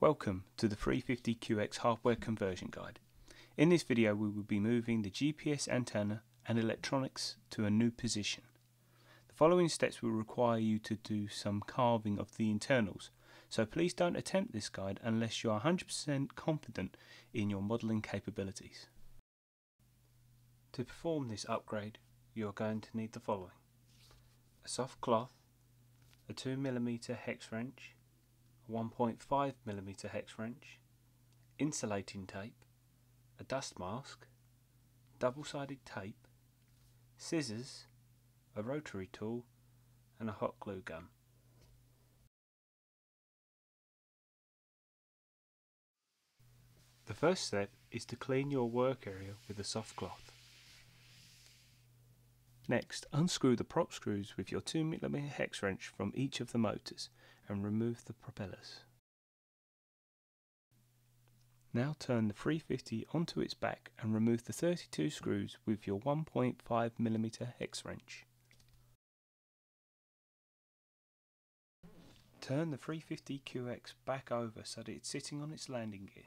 Welcome to the 350QX hardware conversion guide. In this video we will be moving the GPS antenna and electronics to a new position. The following steps will require you to do some carving of the internals, so please don't attempt this guide unless you are 100% confident in your modelling capabilities. To perform this upgrade you are going to need the following. A soft cloth, a 2mm hex wrench, 1.5mm hex wrench, insulating tape, a dust mask, double-sided tape, scissors, a rotary tool and a hot glue gun. The first step is to clean your work area with a soft cloth. Next, unscrew the prop screws with your 2mm hex wrench from each of the motors and remove the propellers. Now turn the 350 onto its back and remove the 32 screws with your 1.5mm hex wrench. Turn the 350QX back over so that it's sitting on its landing gear.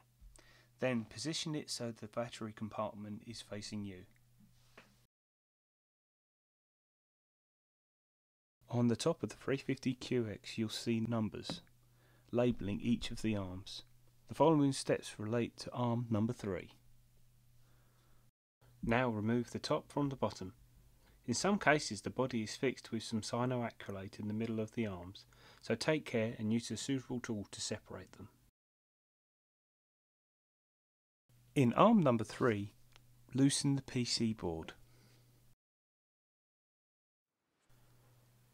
Then position it so the battery compartment is facing you. On the top of the 350QX you'll see numbers, labelling each of the arms. The following steps relate to arm number 3. Now remove the top from the bottom. In some cases the body is fixed with some cyanoacrylate in the middle of the arms, so take care and use a suitable tool to separate them. In arm number 3, loosen the PC board.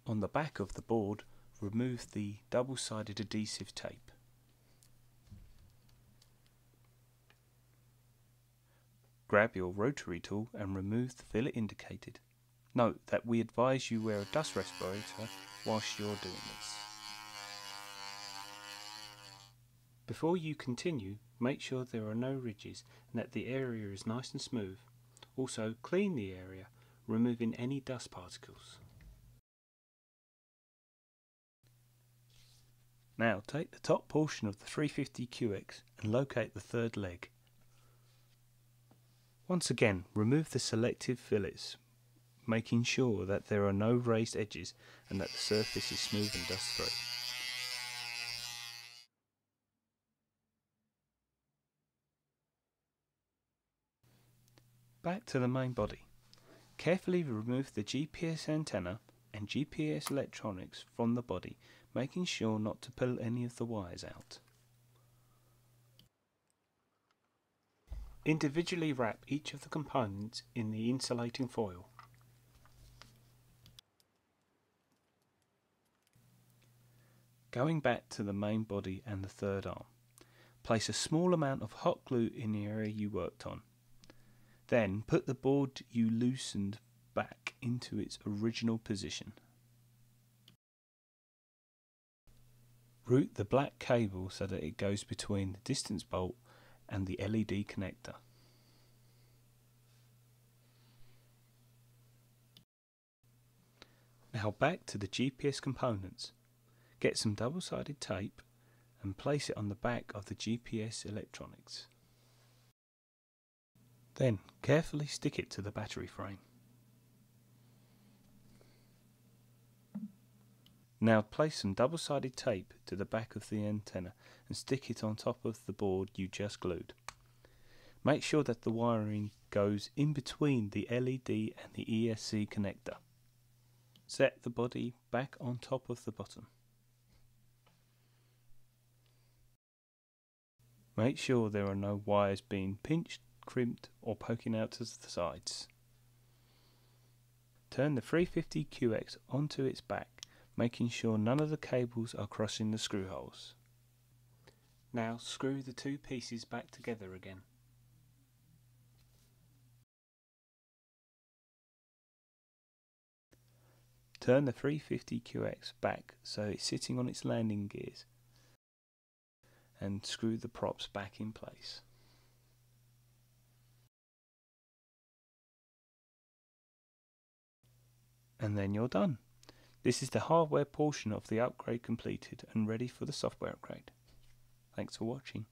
On the back of the board, remove the double-sided adhesive tape. Grab your rotary tool and remove the fillet indicated. Note that we advise you wear a dust respirator whilst you're doing this. Before you continue, make sure there are no ridges and that the area is nice and smooth. Also, clean the area, removing any dust particles. Now take the top portion of the 350QX and locate the third leg. Once again, remove the selective fillets, making sure that there are no raised edges and that the surface is smooth and dust free. Back to the main body. Carefully remove the GPS antenna and GPS electronics from the body making sure not to pull any of the wires out. Individually wrap each of the components in the insulating foil. Going back to the main body and the third arm, place a small amount of hot glue in the area you worked on. Then put the board you loosened back into its original position. Route the black cable so that it goes between the distance bolt and the LED connector. Now back to the GPS components. Get some double-sided tape and place it on the back of the GPS electronics. Then carefully stick it to the battery frame. Now place some double-sided tape to the back of the antenna and stick it on top of the board you just glued. Make sure that the wiring goes in between the LED and the ESC connector. Set the body back on top of the bottom. Make sure there are no wires being pinched, crimped or poking out to the sides. Turn the 350QX onto its back making sure none of the cables are crossing the screw holes. Now screw the two pieces back together again. Turn the 350QX back so it's sitting on its landing gears and screw the props back in place. And then you're done. This is the hardware portion of the upgrade completed and ready for the software upgrade. Thanks for watching.